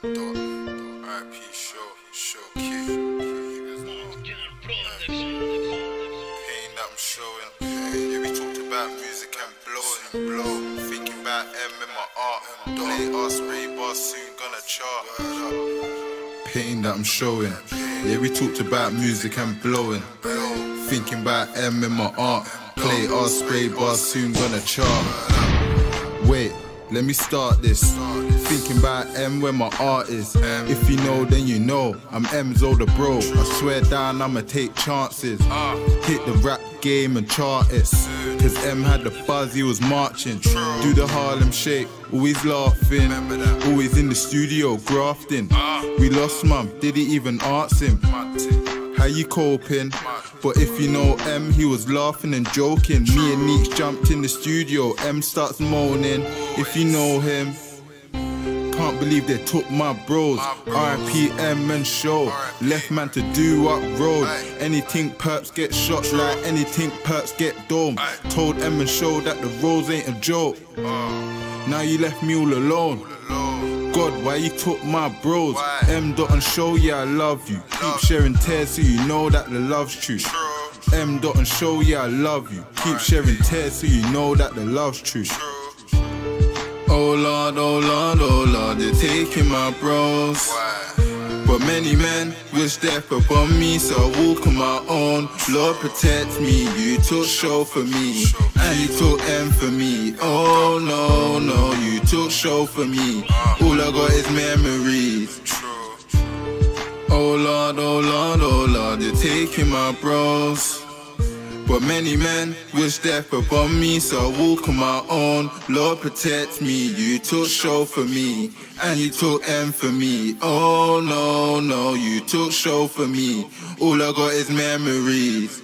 Pain that I'm showing. Yeah, we talked about music and blowing. Thinking about M in my art. Play Osprey, boss soon gonna chart. Pain that I'm showing. Yeah, we talked about music and blowing. Thinking M in my art. Play Osprey, boss soon gonna chart. Wait, let me start this. Thinking about M where my art is. If you know, then you know. I'm M's older bro. I swear down, I'ma take chances. Hit the rap game and chart it. Cause M had the buzz, he was marching. Do the Harlem shake, always laughing. Always in the studio, grafting. We lost mum, did he even ask him? How you coping? But if you know M, he was laughing and joking. Me and Neeks jumped in the studio. M starts moaning. If you know him, can't believe they took my bros. RIP M and show. Left man to do up road. Anything perps get shot like anything perps get dome. Told M and show that the roads ain't a joke. Now you left me all alone. God, why you took my bros? M dot and show, yeah, I love you. Keep sharing tears so you know that the love's true. M dot and show, yeah, I love you. Keep sharing tears so you know that the love's true. Oh Lord, oh Lord, oh Lord, they're taking my bros. But many men wish death upon me, so I walk on my own. Lord protect me, you took show for me, and you took M for me. Took show for me. All I got is memories. Oh Lord, oh Lord, oh Lord, you're taking my bros. But many men wish death upon me, so I walk on my own. Lord protect me, you took show for me, and you took M for me. Oh no, no, you took show for me. All I got is memories.